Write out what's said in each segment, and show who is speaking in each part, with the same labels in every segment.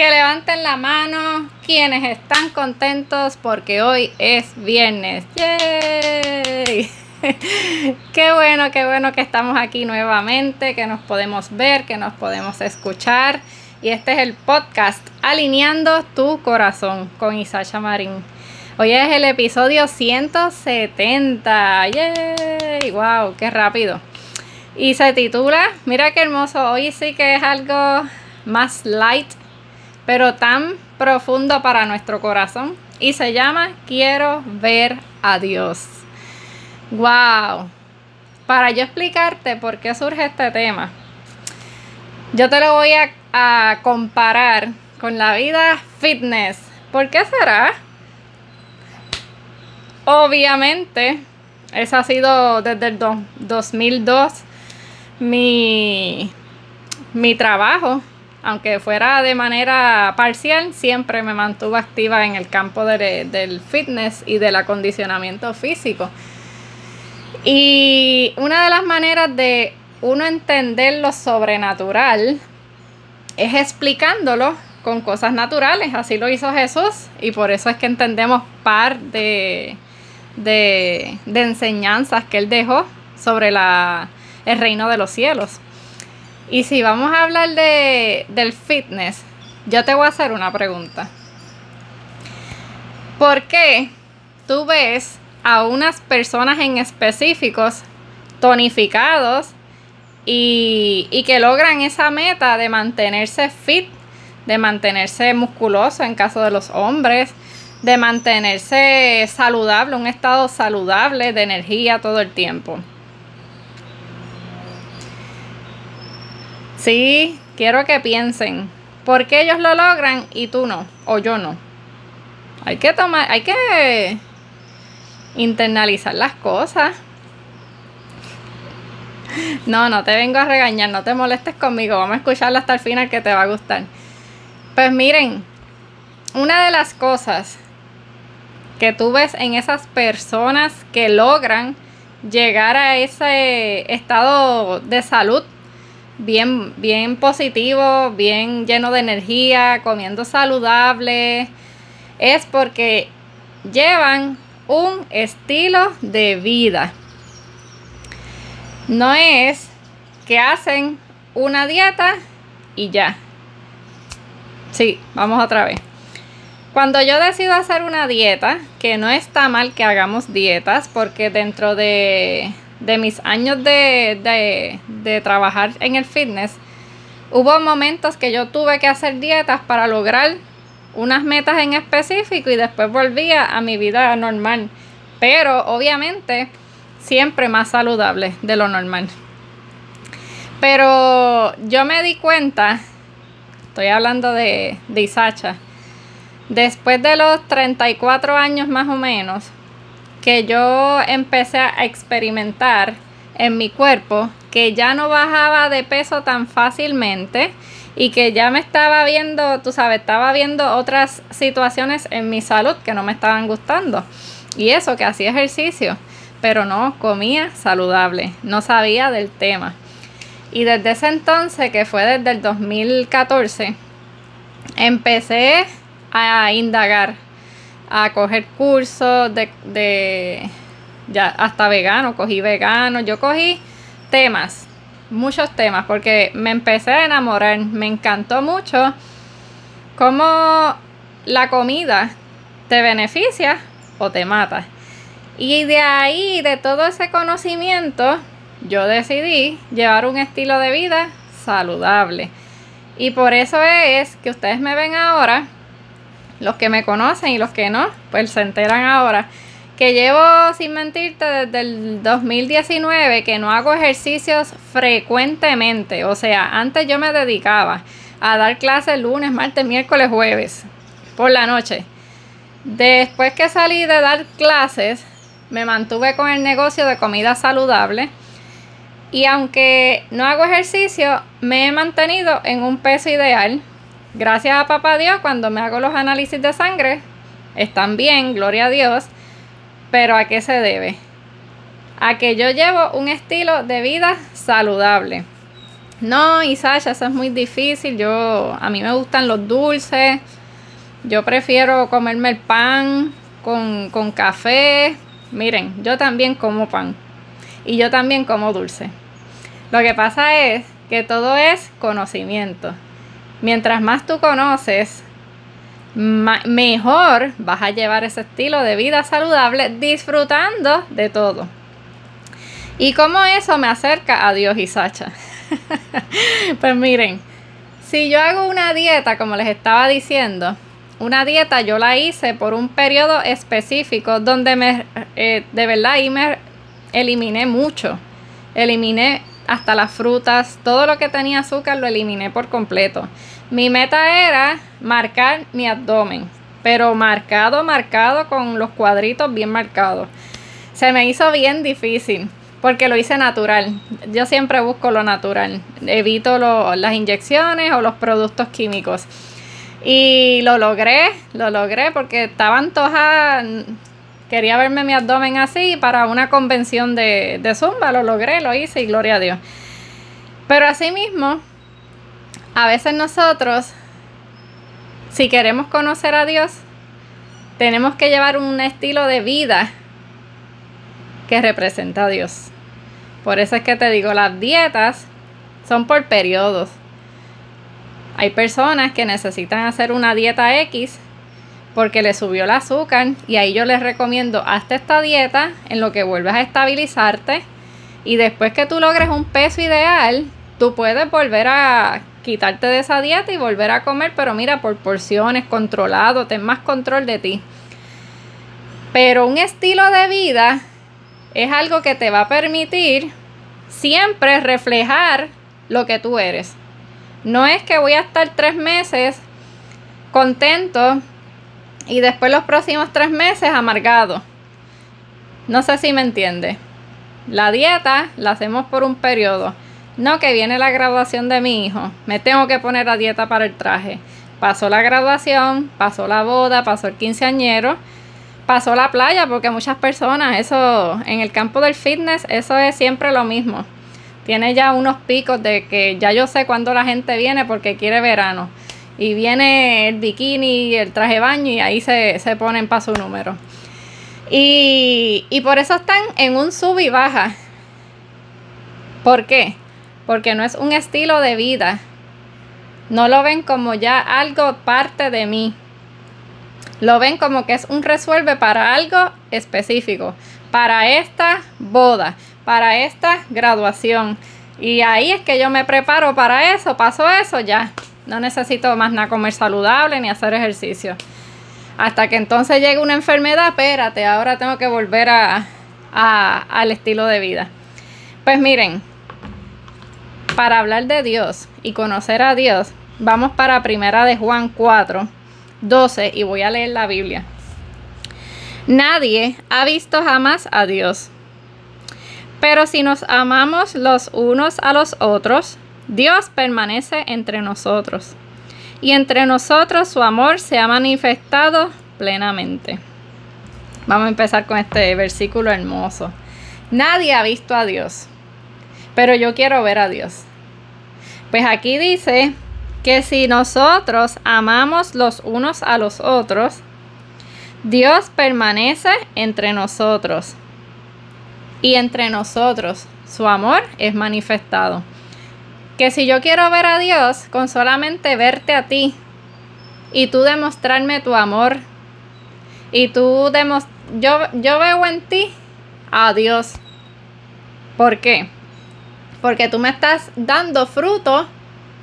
Speaker 1: Que levanten la mano quienes están contentos porque hoy es viernes. ¡Yay! qué bueno, qué bueno que estamos aquí nuevamente, que nos podemos ver, que nos podemos escuchar. Y este es el podcast Alineando tu corazón con Isacha Marín. Hoy es el episodio 170. ¡Yay! ¡Wow! ¡Qué rápido! Y se titula, mira qué hermoso, hoy sí que es algo más light pero tan profundo para nuestro corazón. Y se llama Quiero ver a Dios. ¡Wow! Para yo explicarte por qué surge este tema, yo te lo voy a, comparar con la vida fitness. ¿Por qué será? Obviamente, ese ha sido desde el 2002 mi, mi trabajo aunque fuera de manera parcial, siempre me mantuve activa en el campo del fitness y del acondicionamiento físico. Y una de las maneras de uno entender lo sobrenatural es explicándolo con cosas naturales. Así lo hizo Jesús y por eso es que entendemos par de, de, enseñanzas que él dejó sobre el reino de los cielos. Y si vamos a hablar de, del fitness, yo te voy a hacer una pregunta. ¿Por qué tú ves a unas personas en específicos tonificados y, y que logran esa meta de mantenerse fit, de mantenerse musculoso en caso de los hombres, de mantenerse saludable, un estado saludable de energía todo el tiempo? Sí, quiero que piensen, ¿por qué ellos lo logran y tú no? O yo no. Hay que tomar, hay que internalizar las cosas. No, no te vengo a regañar, no te molestes conmigo, vamos a escucharla hasta el final que te va a gustar. Pues miren, una de las cosas que tú ves en esas personas que logran llegar a ese estado de salud bien, bien positivo, bien lleno de energía, comiendo saludable, es porque llevan un estilo de vida. No es que hacen una dieta y ya. Sí, vamos otra vez. Cuando yo decido hacer una dieta, que no está mal que hagamos dietas, porque dentro de, de mis años de, trabajar en el fitness, hubo momentos que yo tuve que hacer dietas para lograr unas metas en específico y después volvía a mi vida normal. Pero obviamente siempre más saludable de lo normal. Pero yo me di cuenta, estoy hablando de, de Isacha, después de los 34 años más o menos, que yo empecé a experimentar en mi cuerpo que ya no bajaba de peso tan fácilmente y que ya me estaba viendo, tú sabes, estaba viendo otras situaciones en mi salud que no me estaban gustando. Y eso, que hacía ejercicio, pero no comía saludable, no sabía del tema. Y desde ese entonces, que fue desde el 2014, empecé a indagar a coger cursos de, ya hasta vegano, cogí vegano, yo cogí temas, muchos temas, porque me empecé a enamorar, me encantó mucho cómo la comida te beneficia o te mata. Y de ahí, de todo ese conocimiento, yo decidí llevar un estilo de vida saludable. Y por eso es que ustedes me ven ahora los que me conocen y los que no, pues se enteran ahora. Que llevo, sin mentirte, desde el 2019 que no hago ejercicios frecuentemente. O sea, antes yo me dedicaba a dar clases lunes, martes, miércoles, jueves, por la noche. Después que salí de dar clases, me mantuve con el negocio de comida saludable. Y aunque no hago ejercicio, me he mantenido en un peso ideal Gracias a papá Dios, cuando me hago los análisis de sangre, están bien, gloria a Dios. Pero ¿a qué se debe? A que yo llevo un estilo de vida saludable. no, Isacha, eso es muy difícil. Yo, a mí me gustan los dulces. Yo prefiero comerme el pan con, con café. Miren, yo también como pan. Y yo también como dulce. Lo que pasa es que todo es conocimiento. Mientras más tú conoces, mejor vas a llevar ese estilo de vida saludable disfrutando de todo. ¿Y cómo eso me acerca a Dios y Sacha? pues miren, si yo hago una dieta, como les estaba diciendo, una dieta yo la hice por un periodo específico donde me, eh, de verdad, ahí me eliminé mucho. Eliminé hasta las frutas, todo lo que tenía azúcar lo eliminé por completo. Mi meta era marcar mi abdomen, pero marcado, marcado con los cuadritos bien marcados. Se me hizo bien difícil porque lo hice natural. Yo siempre busco lo natural. Evito las inyecciones o los productos químicos. Y lo logré, lo logré porque estaba antojada. Quería verme mi abdomen así para una convención de, de zumba. Lo logré, lo hice y gloria a Dios. Pero así mismo, a veces nosotros, si queremos conocer a Dios, tenemos que llevar un estilo de vida que representa a Dios. Por eso es que te digo, las dietas son por periodos. Hay personas que necesitan hacer una dieta X porque le subió el azúcar y ahí yo les recomiendo hazte esta dieta en lo que vuelves a estabilizarte y después que tú logres un peso ideal, tú puedes volver a quitarte de esa dieta y volver a comer, pero mira, por porciones, controlado, ten más control de ti. Pero un estilo de vida es algo que te va a permitir siempre reflejar lo que tú eres. No es que voy a estar tres meses contento y después los próximos tres meses amargado. No sé si me entiende. La dieta la hacemos por un periodo. No que viene la graduación de mi hijo. Me tengo que poner a dieta para el traje. Pasó la graduación, pasó la boda, pasó el quinceañero pasó la playa porque muchas personas, eso en el campo del fitness, eso es siempre lo mismo. Tiene ya unos picos de que ya yo sé cuándo la gente viene porque quiere verano. Y viene el bikini, el traje de baño y ahí se, se ponen para su número. Y, y por eso están en un sub y baja. ¿Por qué? Porque no es un estilo de vida. No lo ven como ya algo parte de mí lo ven como que es un resuelve para algo específico, para esta boda, para esta graduación. Y ahí es que yo me preparo para eso, paso eso, ya. No necesito más nada comer saludable ni hacer ejercicio. Hasta que entonces llegue una enfermedad, espérate, ahora tengo que volver a, al estilo de vida. Pues miren, para hablar de Dios y conocer a Dios, vamos para primera de Juan 4 12 y voy a leer la Biblia. Nadie ha visto jamás a Dios. Pero si nos amamos los unos a los otros, Dios permanece entre nosotros. Y entre nosotros su amor se ha manifestado plenamente. Vamos a empezar con este versículo hermoso. Nadie ha visto a Dios, pero yo quiero ver a Dios. Pues aquí dice que si nosotros amamos los unos a los otros, Dios permanece entre nosotros y entre nosotros su amor es manifestado. Que si yo quiero ver a Dios con solamente verte a ti y tú demostrarme tu amor y tú yo, yo veo en ti a Dios. ¿Por qué? Porque tú me estás dando fruto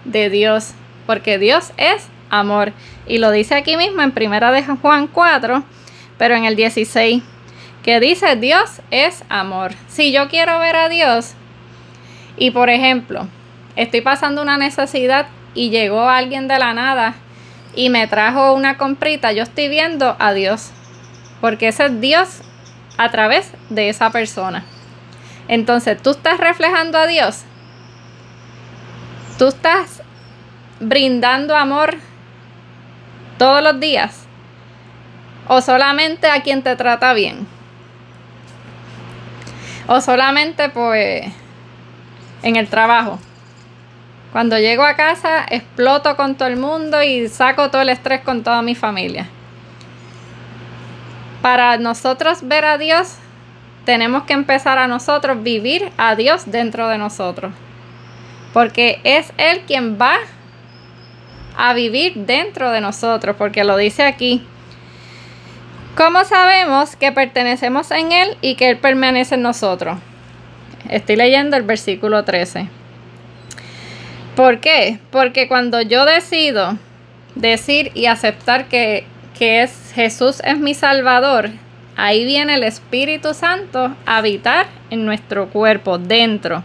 Speaker 1: de Dios porque Dios es amor. Y lo dice aquí mismo en primera de Juan 4, pero en el 16, que dice Dios es amor. Si yo quiero ver a Dios y por ejemplo, estoy pasando una necesidad y llegó alguien de la nada y me trajo una comprita, yo estoy viendo a Dios, porque ese es Dios a través de esa persona. Entonces, tú estás reflejando a Dios. Tú estás brindando amor todos los días? ¿O solamente a quien te trata bien? ¿O solamente pues en el trabajo? Cuando llego a casa, exploto con todo el mundo y saco todo el estrés con toda mi familia. Para nosotros ver a Dios, tenemos que empezar a nosotros vivir a Dios dentro de nosotros. Porque es Él quien va a vivir dentro de nosotros, porque lo dice aquí. ¿Cómo sabemos que pertenecemos en Él y que Él permanece en nosotros? Estoy leyendo el versículo 13. ¿Por qué? Porque cuando yo decido decir y aceptar que, que es, Jesús es mi Salvador, ahí viene el Espíritu Santo a habitar en nuestro cuerpo, dentro.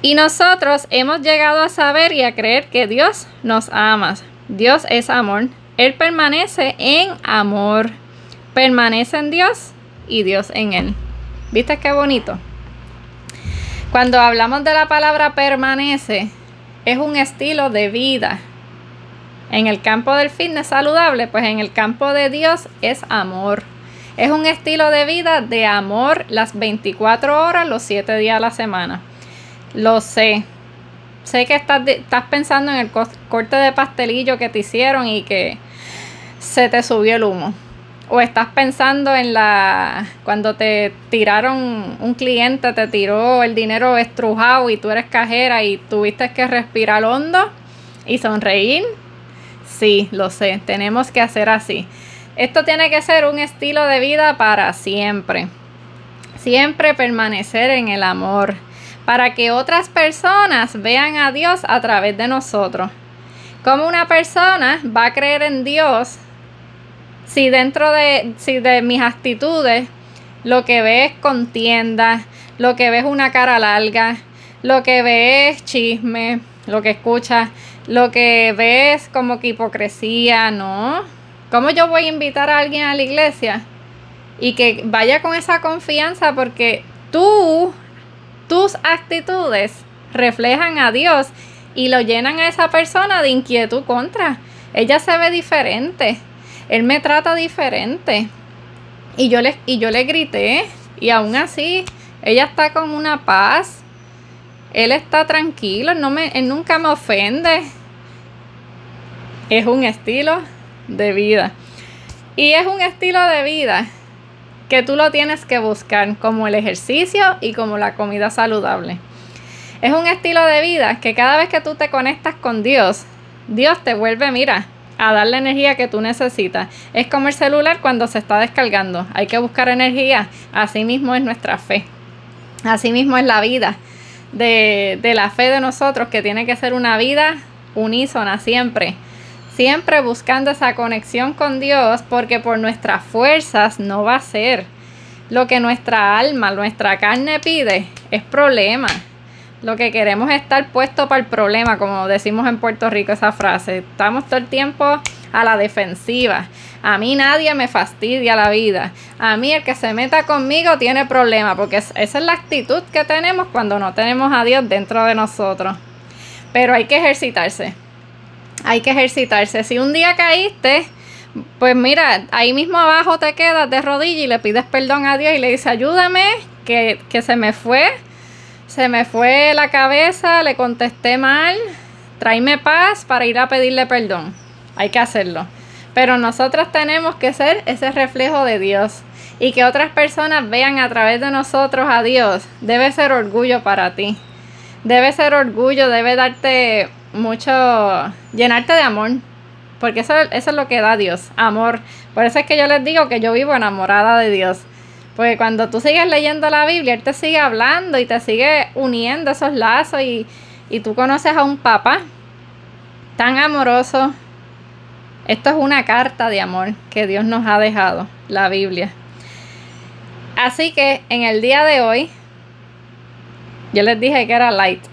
Speaker 1: Y nosotros hemos llegado a saber y a creer que Dios nos ama. Dios es amor. Él permanece en amor. Permanece en Dios y Dios en Él. ¿Viste qué bonito? Cuando hablamos de la palabra permanece, es un estilo de vida. En el campo del fitness saludable, pues en el campo de Dios es amor. Es un estilo de vida de amor las 24 horas, los 7 días a la semana. Lo sé. Sé que estás, estás pensando en el corte de pastelillo que te hicieron y que se te subió el humo. O estás pensando en la cuando te tiraron un cliente, te tiró el dinero estrujado y tú eres cajera y tuviste que respirar hondo y sonreír. Sí, lo sé, tenemos que hacer así. Esto tiene que ser un estilo de vida para siempre. Siempre permanecer en el amor para que otras personas vean a Dios a través de nosotros. ¿Cómo una persona va a creer en Dios si dentro de, si de mis actitudes lo que ve es contienda, lo que ve es una cara larga, lo que ve es chisme, lo que escucha, lo que ve es como que hipocresía, ¿no? ¿Cómo yo voy a invitar a alguien a la iglesia y que vaya con esa confianza porque tú tus actitudes reflejan a Dios y lo llenan a esa persona de inquietud contra. Ella se ve diferente. Él me trata diferente. Y yo le, y yo le grité. Y aún así, ella está con una paz. Él está tranquilo. No me, él nunca me ofende. Es un estilo de vida. Y es un estilo de vida que tú lo tienes que buscar como el ejercicio y como la comida saludable. Es un estilo de vida que cada vez que tú te conectas con Dios, Dios te vuelve, mira, a dar la energía que tú necesitas. Es como el celular cuando se está descargando. Hay que buscar energía. Así mismo es nuestra fe. Así mismo es la vida de, de la fe de nosotros, que tiene que ser una vida unísona siempre siempre buscando esa conexión con Dios, porque por nuestras fuerzas no va a ser. Lo que nuestra alma, nuestra carne pide es problema. Lo que queremos es estar puesto para el problema, como decimos en Puerto Rico esa frase. Estamos todo el tiempo a la defensiva. A mí nadie me fastidia la vida. A mí el que se meta conmigo tiene problema, porque esa es la actitud que tenemos cuando no tenemos a Dios dentro de nosotros. Pero hay que ejercitarse hay que ejercitarse. Si un día caíste, pues mira, ahí mismo abajo te quedas de rodillas y le pides perdón a Dios y le dices, ayúdame, que, que se me fue, se me fue la cabeza, le contesté mal, tráeme paz para ir a pedirle perdón. Hay que hacerlo. Pero nosotros tenemos que ser ese reflejo de Dios y que otras personas vean a través de nosotros a Dios. Debe ser orgullo para ti. Debe ser orgullo, debe darte mucho, llenarte de amor, porque eso, eso es lo que da Dios, amor. Por eso es que yo les digo que yo vivo enamorada de Dios. Porque cuando tú sigues leyendo la Biblia, Él te sigue hablando y te sigue uniendo esos lazos y, y tú conoces a un papá tan amoroso. Esto es una carta de amor que Dios nos ha dejado, la Biblia. Así que en el día de hoy, yo les dije que era light.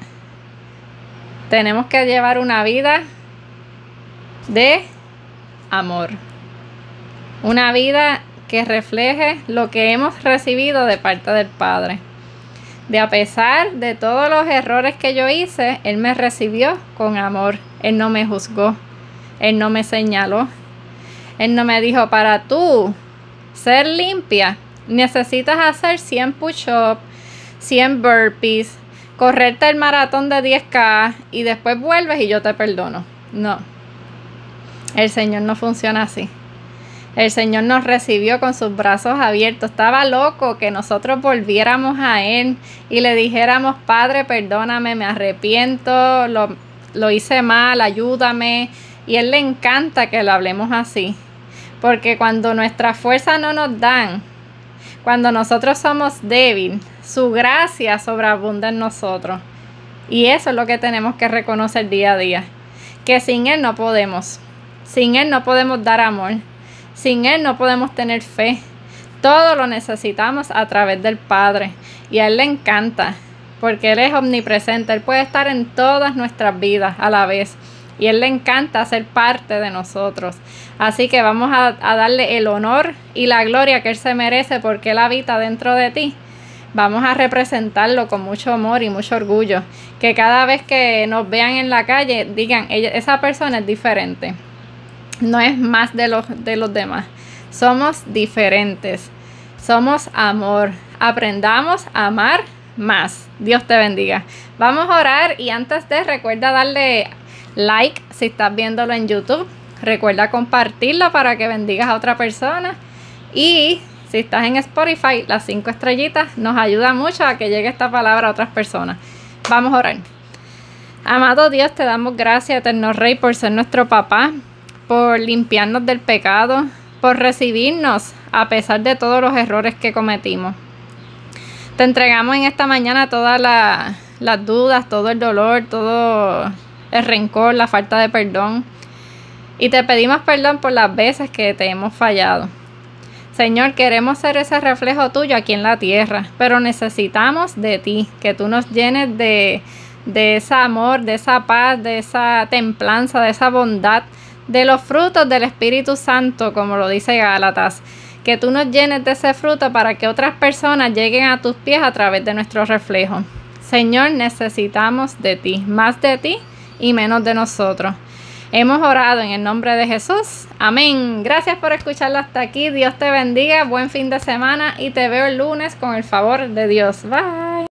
Speaker 1: Tenemos que llevar una vida de amor. Una vida que refleje lo que hemos recibido de parte del Padre. De a pesar de todos los errores que yo hice, Él me recibió con amor. Él no me juzgó. Él no me señaló. Él no me dijo, para tú ser limpia, necesitas hacer 100 push-ups, 100 burpees, correrte el maratón de 10K y después vuelves y yo te perdono. No. El Señor no funciona así. El Señor nos recibió con sus brazos abiertos. Estaba loco que nosotros volviéramos a Él y le dijéramos, Padre, perdóname, me arrepiento, lo, hice mal, ayúdame. Y Él le encanta que lo hablemos así. Porque cuando nuestras fuerzas no nos dan, cuando nosotros somos débiles, su gracia sobreabunda en nosotros. Y eso es lo que tenemos que reconocer día a día. Que sin Él no podemos. Sin Él no podemos dar amor. Sin Él no podemos tener fe. Todo lo necesitamos a través del Padre. Y a Él le encanta. Porque Él es omnipresente. Él puede estar en todas nuestras vidas a la vez. Y Él le encanta ser parte de nosotros. Así que vamos a, darle el honor y la gloria que Él se merece porque Él habita dentro de ti. Vamos a representarlo con mucho amor y mucho orgullo. Que cada vez que nos vean en la calle digan, esa persona es diferente. No es más de los, de los demás. Somos diferentes. Somos amor. Aprendamos a amar más. Dios te bendiga. Vamos a orar y antes de recuerda darle like si estás viéndolo en YouTube. Recuerda compartirlo para que bendigas a otra persona. Y si estás en Spotify, las cinco estrellitas nos ayuda mucho a que llegue esta palabra a otras personas. Vamos a orar. Amado Dios, te damos gracias, eterno Rey, por ser nuestro papá, por limpiarnos del pecado, por recibirnos a pesar de todos los errores que cometimos. Te entregamos en esta mañana todas las dudas, todo el dolor, todo el rencor, la falta de perdón. Y te pedimos perdón por las veces que te hemos fallado. Señor, queremos ser ese reflejo tuyo aquí en la tierra, pero necesitamos de ti, que tú nos llenes de, de ese amor, de esa paz, de esa templanza, de esa bondad, de los frutos del Espíritu Santo, como lo dice Gálatas. Que tú nos llenes de ese fruto para que otras personas lleguen a tus pies a través de nuestro reflejo. Señor, necesitamos de ti, más de ti y menos de nosotros. Hemos orado en el nombre de Jesús. Amén. Gracias por escucharlo hasta aquí. Dios te bendiga. Buen fin de semana y te veo el lunes con el favor de Dios. Bye.